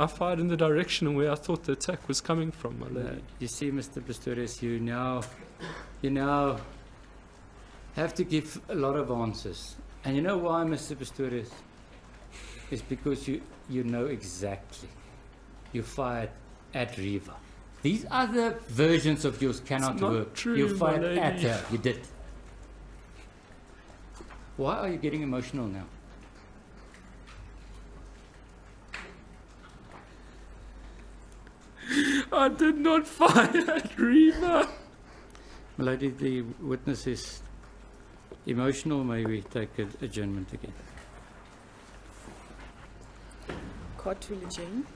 I fired in the direction where I thought the attack was coming from, my. You see, Mr. Pistorius, you now, you now have to give a lot of answers. And you know why, Mr. Pistorius? It's because you, you know exactly. You fired at Reeva. These other versions of yours cannot not work. true, you fired at her. You did. Why are you getting emotional now? I did not fire at Reeva. Milady, the witness is emotional. May we take a adjournment again? Court will adjourn.